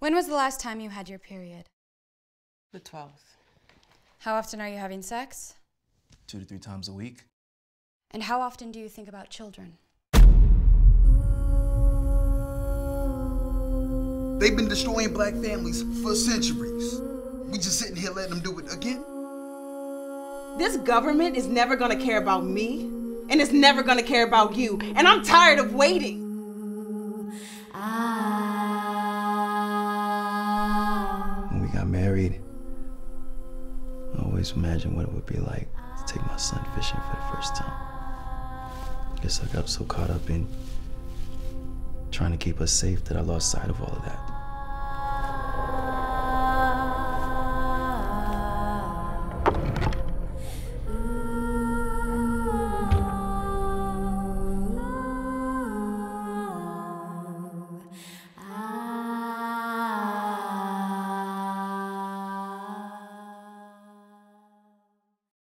When was the last time you had your period? The 12th. How often are you having sex? Two to three times a week. And how often do you think about children? They've been destroying black families for centuries. We just sitting here letting them do it again? This government is never gonna care about me, and it's never gonna care about you, and I'm tired of waiting. Married, I always imagined what it would be like to take my son fishing for the first time. I guess I got so caught up in trying to keep us safe that I lost sight of all of that.